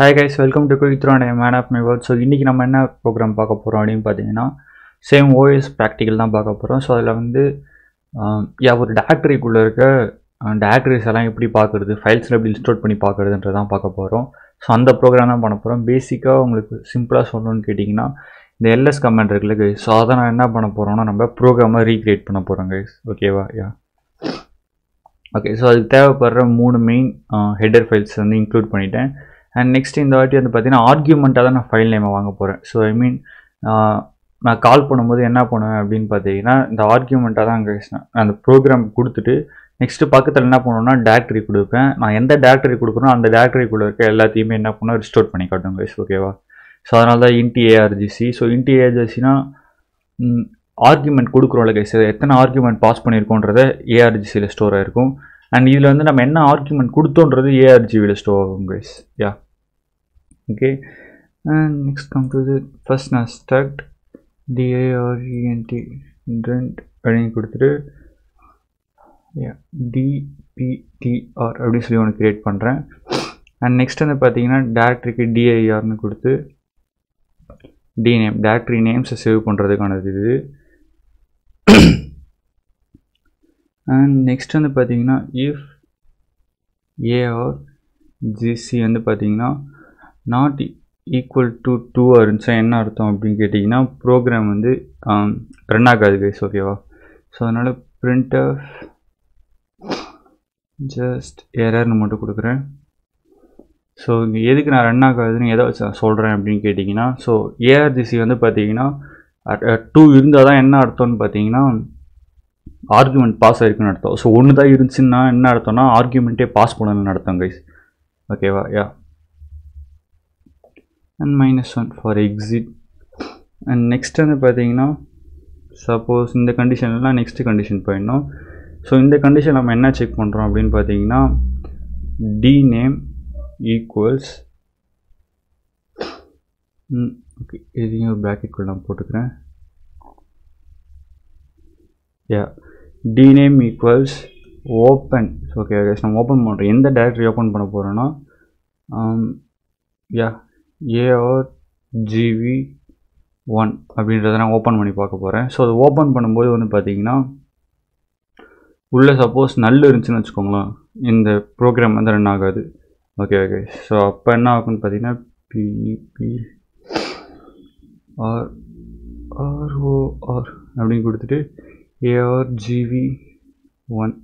Hi guys welcome to குயித்ரோன் man of my world so இன்றைக்கி நம்ம என்ன ப்ரோக்ராம் பார்க்க போகிறோம் அப்படின்னு பார்த்தீங்கன்னா சேம் ஓஎஸ் ப்ராக்டிக்கல் தான் பார்க்க போகிறோம் ஸோ அதில் வந்து யா ஒரு டேரக்டரிக்குள்ளே இருக்க டேரக்டரிஸ் எல்லாம் எப்படி பார்க்குறது ஃபைல்ஸில் எப்படி இன்ஸ்டோட் பண்ணி பார்க்குறதுன்றது தான் பார்க்க போகிறோம் ஸோ அந்த ப்ரோக்ராம் தான் பண்ண போகிறோம் பேசிக்காக உங்களுக்கு சிம்பிளாக சொல்லணும்னு கேட்டிங்கன்னா இந்த எல்எஸ் கமெண்ட் இருக்குல்ல கைஸ் ஸோ அதை நான் என்ன பண்ண போகிறோம்னா நம்ம ப்ரோக்ராமை ரீக்ரியேட் பண்ண போகிறோம் கைஸ் ஓகேவா யா ஓகே ஸோ அதுக்கு தேவைப்படுற மூணு மெயின் ஹெடர் ஃபைல்ஸ் வந்து இன்க்ளூட் பண்ணிட்டேன். அண்ட் நெக்ஸ்ட் இந்த வாட்டி வந்து பார்த்தீங்கன்னா ஆர்கியூமெண்ட்டாக தான் நான் ஃபைல் நேமை வாங்க போகிறேன் ஸோ ஐ மீன் நான் கால் பண்ணும்போது என்ன பண்ணுவேன் அப்படின்னு பார்த்தீங்கன்னா இந்த ஆர்கியூமெண்ட்டாக தான் அங்கே அந்த ப்ரோக்ராம் கொடுத்துட்டு நெக்ஸ்ட்டு பக்கத்தில் என்ன பண்ணுவேன்னா டேரக்டரி கொடுப்பேன். நான் எந்த டேரக்டரி கொடுக்குறோம் அந்த டேரக்டரிக்குள்ளே இருக்க எல்லாத்தையுமே என்ன பண்ணுவேன் ரிஸ்டோர் பண்ணி காட்டும் கைஸ் ஓகேவா ஸோ அதனால தான் இன்டி ஏஆர்ஜிசி ஸோ இன்டி ஏஆர்ஜிசினா ஆர்கியூமெண்ட் கொடுக்குறோம்ல கைஸ் எத்தனை ஆர்கியூமெண்ட் பாஸ் பண்ணியிருக்கோன்றத ஏஆர்ஜிசியில் ஸ்டோர் ஆகிருக்கும் அண்ட் இதில் வந்து நம்ம என்ன ஆர்குமெண்ட் கொடுத்தோன்றது ஏஆர்ஜிவியில் ஸ்டோர் ஆகும் guys yeah okay and next come to first நான் ஸ்டக்ட் டிஏஆர்இஎன்டி ரெண்ட் அப்படின்னு கொடுத்துட்டு டிபிடிஆர் அப்படின்னு சொல்லி ஒன்று க்ரியேட் பண்ணுறேன் அண்ட் நெக்ஸ்ட் வந்து பார்த்தீங்கன்னா டேரக்டருக்கு டிஐஆர்னு கொடுத்து டி நேம் டேரக்டரி நேம்ஸை சேவ் பண்ணுறதுக்கானது இது. அண்ட் நெக்ஸ்ட் வந்து பார்த்தீங்கன்னா இஃப் ஏஆர் ஜிசி வந்து பார்த்தீங்கன்னா நாட் ஈக்குவல் டு டூவாக இருந்துச்சா என்ன அர்த்தம் அப்படின்னு கேட்டிங்கன்னா ப்ரோக்ராம் வந்து ரன் ஆகாது கைஸ் ஓகேவா ஸோ அதனால் பிரிண்ட் ஆஃப் ஜஸ்ட் எரர்னு மட்டும் கொடுக்குறேன். ஸோ இங்கே எதுக்கு நான் ரன் ஆகாதுன்னு எதை வச்சு சொல்கிறேன் அப்படின்னு கேட்டிங்கன்னா ஸோ ஏஆர்ஜிசி வந்து பார்த்தீங்கன்னா டூ இருந்தால் தான் என்ன அர்த்தம்னு பார்த்தீங்கன்னா ஆர்குமெண்ட் பாஸ் ஆகிருக்குன்னு அர்த்தம். ஸோ ஒன்று தான் இருந்துச்சுன்னா என்ன அர்த்தம்னா ஆர்குமெண்ட்டே பாஸ் பண்ணணும்னு அர்த்தம் கைஸ் ஓகேவா yeah and minus one for exit and next வந்து பார்த்தீங்கன்னா சப்போஸ் இந்த கண்டிஷன்லாம் நெக்ஸ்ட் கண்டிஷன் போயிடணும். ஸோ இந்த கண்டிஷன் நம்ம என்ன செக் பண்ணுறோம் அப்படின்னு பார்த்தீங்கன்னா டி நேம் ஈக்குவல்ஸ் ஓகே இதையும் ஒரு ப்ராக்கெட் நான் போட்டுக்கிறேன். Yeah d name equals open okay நம்ம ஓப்பன் பண்ணுறோம் எந்த டேரக்டரி ஓப்பன் பண்ண போகிறோன்னா யா ஏஆர் ஜிவி ஒன் அப்படின்றத நான் ஓப்பன் பண்ணி பார்க்க போகிறேன் ஸோ அது ஓப்பன் பண்ணும்போது வந்து பார்த்தீங்கன்னா உள்ளே சப்போஸ் நல்ல இருந்துச்சுன்னு வச்சுக்கோங்களேன். இந்த ப்ரோக்ராம் வந்து ரன் ஆகாது. ஓகே ஓகே ஸோ அப்போ என்ன ஆகும்னு பார்த்தீங்கன்னா பிபி ஆர் ஆர்ஓஆர் அப்படின்னு கொடுத்துட்டு argv one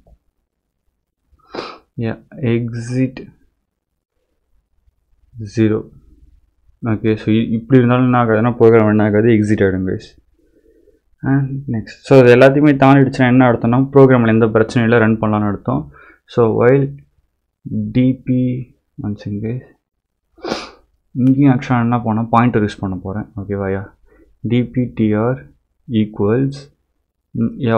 yeah exit zero okay so இப்படி இருந்தாலும் என்ன ஆகாதுன்னா ப்ரோக்ராம் என்ன ஆகாது எக்ஸிட் ஆகிடும் கைஸ் அண்ட் நெக்ஸ்ட் ஸோ இது எல்லாத்தையுமே தாண்டிடுச்சுன்னா என்ன அர்த்தம்னா ப்ரோக்ராமில் எந்த பிரச்சனையும் இல்லை ரன் பண்ணலான்னு அர்த்தம் ஸோ வைல் டிபி மன்சிங் கைஸ் இங்கேயும் ஆக்சுவலாக என்ன பண்ணோம் பாயிண்டர் யூஸ் பண்ண போகிறேன் ஓகேவாயா டிபிடிஆர் ஈக்குவல்ஸ்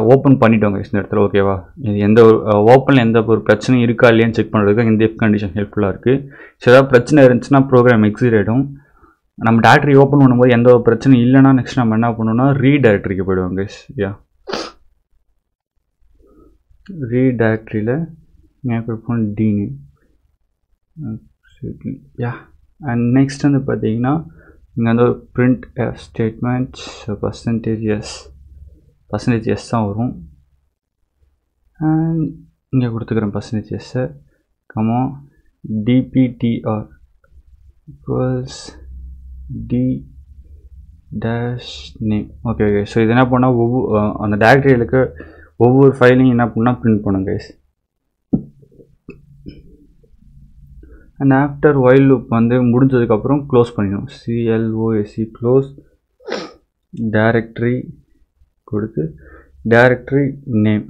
ஓப்பன் பண்ணிட்டோங்க இந்த இடத்துல ஓகேவா இது எந்த ஒரு uh, ஓப்பனில் எந்த ஒரு பிரச்சனையும் இருக்கா இல்லையான்னு செக் பண்ணுறதுக்கு இந்த கண்டிஷன் ஹெல்ப்ஃபுல்லாக இருக்குது ஸோ ஏதாவது பிரச்சனை இருந்துச்சுன்னா ப்ரோக்ராம் எக்ஸிட் ஆகிடும் நம்ம டேரக்டரி ஓப்பன் பண்ணும்போது எந்த ஒரு பிரச்சனையும் இல்லைன்னா நெக்ஸ்ட் நம்ம என்ன பண்ணணும்னா ரீடைரக்டரிக்கு போயிடுவோம் கைஸ் யா ரீடைரக்டரியில் ஏன் கொடுப்போம் டீனு யா அண்ட் நெக்ஸ்ட் வந்து பார்த்தீங்கன்னா இங்கே வந்து ஒரு print statement percentage S percentage S தான் வரும். அண்ட் இங்கே கொடுத்துக்கிறேன் percentage எஸ்ஸை comma dptr equals d dash name okay okay so இது என்ன பண்ணால் ஒவ்வொரு அந்த டேரக்டரிகளுக்கு ஒவ்வொரு ஃபைலையும் என்ன பண்ணால் பிரிண்ட் பண்ணும் guys and after while loop வந்து முடிஞ்சதுக்கப்புறம் க்ளோஸ் பண்ணிடும் C L O S C close directory கொடுத்து டைரக்டரி நேம்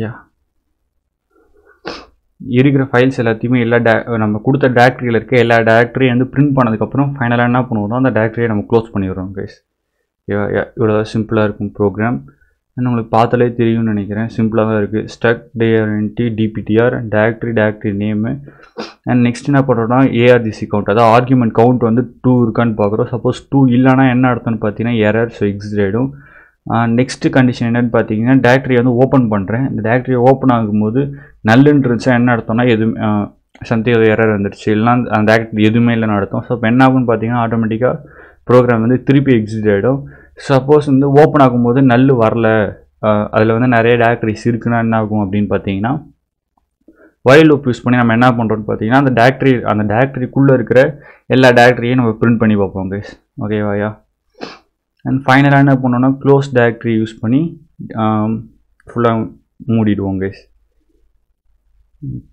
யா இருக்கிற ஃபைல்ஸ் எல்லாத்தையுமே எல்லா டே நம்ம கொடுத்த டேரக்டரியில் இருக்க எல்லா டேரக்டரியும் வந்து பிரிண்ட் பண்ணதுக்கப்புறம் ஃபைனலாக என்ன பண்ணுவோம் அந்த டேரக்டரியை நம்ம க்ளோஸ் பண்ணிடுறோம் கைஸ் இவ்வளோ சிம்பிளாக இருக்கும் ப்ரோக்ராம் உங்களுக்கு பார்த்தாலே தெரியும்னு நினைக்கிறேன். சிம்பிளாக தான் இருக்குது struct dirent dptr directory directory name and next என்ன பண்ணுறோம்னா ஏஆர்ஜிசி கவுண்ட் அதாவது ஆர்குமெண்ட் கவுண்ட் வந்து டூ இருக்கான்னு பார்க்குறோம். சப்போஸ் டூ இல்லைனா என்ன அர்த்தம்னு பார்த்தீங்கன்னா எரர் ஸோ எக்ஸிட் ஆகிடும் நெக்ஸ்ட்டு கண்டிஷன் என்னென்னு பார்த்தீங்கன்னா டேரக்டரி வந்து ஓப்பன் பண்ணுறேன் இந்த டேரக்டரி ஓப்பன் ஆகும்போது நல்லுன்னு இருந்துச்சா என்ன அர்த்தம்னா எதுவும் சம்திங் எரர் வந்துருச்சு. இல்லைனா அந்த டேரக்டரி எதுவுமே இல்லைன்னு அர்த்தம். ஸோ இப்போ என்ன ஆகும்னு பார்த்தீங்கன்னா ஆட்டோமேட்டிக்காக ப்ரோக்ராம் வந்து திருப்பி எக்ஸிட் ஆகிடும் சப்போஸ் வந்து ஓப்பன் ஆகும்போது நல்லு வரல அதில் வந்து நிறைய டேரக்டரிஸ் இருக்குன்னா என்ன ஆகும் அப்படின்னு பார்த்தீங்கன்னா வயல் லூப் யூஸ் பண்ணி நம்ம என்ன பண்ணுறோம்னு பார்த்தீங்கன்னா அந்த டேரக்டரி அந்த டேரக்டரிக்குள்ளே இருக்கிற எல்லா டேரக்டரியும் நம்ம பிரிண்ட் பண்ணி பார்ப்போம் கைஸ் ஓகேவாயா அண்ட் ஃபைனலாக என்ன பண்ணோன்னா க்ளோஸ் டேரக்டரி யூஸ் பண்ணி ஃபுல்லாக மூடிடுவோம் கைஸ்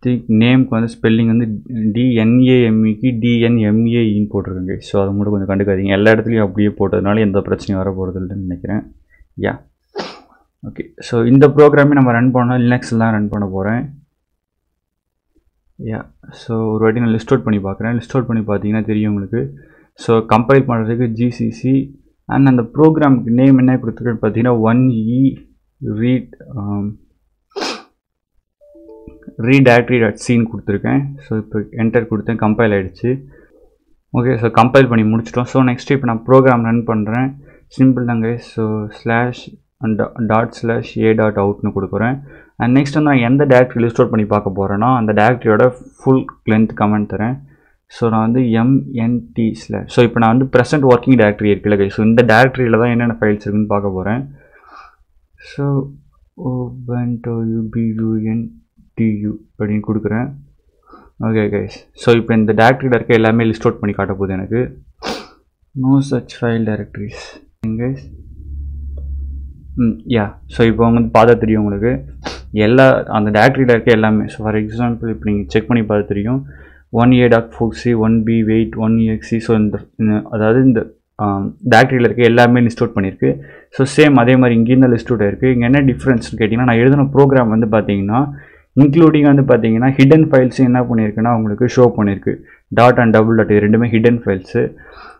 திங்க் நேம்க்கு வந்து ஸ்பெல்லிங் வந்து டிஎன்ஏஎம்இக்கு டிஎன்எம்ஏஇன்னு போட்டிருக்குங்க. ஸோ அதை மட்டும் கொஞ்சம் கண்டுக்காதீங்க. எல்லா இடத்துலையும் அப்படியே போட்டதுனால எந்த பிரச்சனையும் வர போகிறது இல்லைன்னு நினைக்கிறேன். யா ஓகே ஸோ இந்த ப்ரோக்ராமே நம்ம ரன் பண்ணோம். லினக்ஸில் தான் ரன் பண்ண போகிறேன் யா ஸோ ஒரு வாட்டி நான் லிஸ்ட் அவுட் பண்ணி பார்க்குறேன். லிஸ்ட் அவுட் பண்ணி பார்த்தீங்கன்னா தெரியும் உங்களுக்கு. ஸோ கம்பைல் பண்ணுறதுக்கு ஜிசிசி அண்ட் அந்த ப்ரோக்ராமுக்கு நேம் என்ன கொடுத்துருக்குன்னு பார்த்தீங்கன்னா one E read read directory dot C கொடுத்துருக்கேன். ஸோ இப்போ என்டர் கொடுத்தேன் கம்பைல் ஆகிடுச்சு ஓகே ஸோ கம்பைல் பண்ணி முடிச்சிட்டோம். ஸோ நெக்ஸ்ட் இப்போ நான் ப்ரோக்ராம் ரன் பண்ணுறேன் சிம்பிள் தாங்க. So slash dot slash A dot அவுட்னு கொடுக்குறேன். அண்ட் நெக்ஸ்ட் வந்து நான் எந்த டேரக்டரி லிஸ்ட் அவுட் பண்ணி பார்க்க போகிறேன்னா அந்த டேரக்டரியோட ஃபுல் லென்த் கமெண்ட் தரேன். ஸோ நான் வந்து எம்என்டி ஸ்லாஷ் ஸோ இப்போ நான் வந்து ப்ரெசென்ட் ஒர்க்கிங் டேரக்டரி இருக்குல்ல ஸோ இந்த டேரக்டரியில் தான் என்னென்ன ஃபைல்ஸ் இருக்குன்னு பார்க்க போகிறேன் ஸோ ஓபன் டோ யூபியூஎன் டியூ அப்படின்னு கொடுக்குறேன். ஓகே கைஸ் ஸோ இப்போ இந்த டேரக்டரியில் இருக்க எல்லாமே லிஸ்ட் அவுட் பண்ணி காட்ட போகுது எனக்கு. No such file directories guys hmm yeah so இப்போ வந்து பார்த்தா தெரியும் உங்களுக்கு. எல்லா அந்த டேரக்டரியில் இருக்க எல்லாமே ஸோ ஃபார் எக்ஸாம்பிள் இப்போ நீங்கள் செக் பண்ணி பார்த்து தெரியும். One A talk ஃபோக்ஸி one B wait one எக்ஸி ஸோ இந்த அதாவது இந்த um, டேரக்டரியில் இருக்க எல்லாமே லிஸ்ட் அவுட் பண்ணியிருக்கு. ஸோ சேம் அதே மாதிரி இங்கேருந்து லிஸ்ட் அவுட் ஆயிருக்கு. இங்கே என்ன டிஃப்ரென்ஸ்னு கேட்டிங்கன்னா நான் எழுதின ப்ரோக்ராம் வந்து பார்த்தீங்கன்னா இன்க்ளூடிங் வந்து பார்த்தீங்கன்னா ஹிடன் ஃபைல்ஸ் என்ன பண்ணியிருக்குன்னா உங்களுக்கு ஷோ பண்ணியிருக்கு. டாட் அண்ட் டபுள் டாட் இது ரெண்டுமே ஹிடன் ஃபைல்ஸு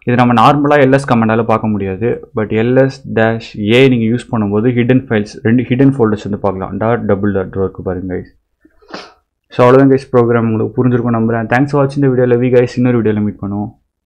இது நம்ம நார்மலாக எல்எஸ் கமெண்டால் பார்க்க முடியாது. பட் எல்எஸ் டேஷ் ஏ நீங்கள் யூஸ் பண்ணும்போது ஹிடன் ஃபைல்ஸ் ரெண்டு ஹிடன் ஃபோல்டர்ஸ் வந்து பார்க்கலாம். டாட் டபுள் டாட் இருக்கு பாருங்க கைஸ் ஸோ அவ்வளோதான் கைஸ் ப்ரோக்ராம் உங்களுக்கு புரிஞ்சிருக்கும் நம்புகிறேன் தேங்க்ஸ் ஃபார் வாட்சிங் இந்த வீடியோவில் வி கைஸ் இன்னொரு வீடியோவில் மீட் பண்ணுவோம்.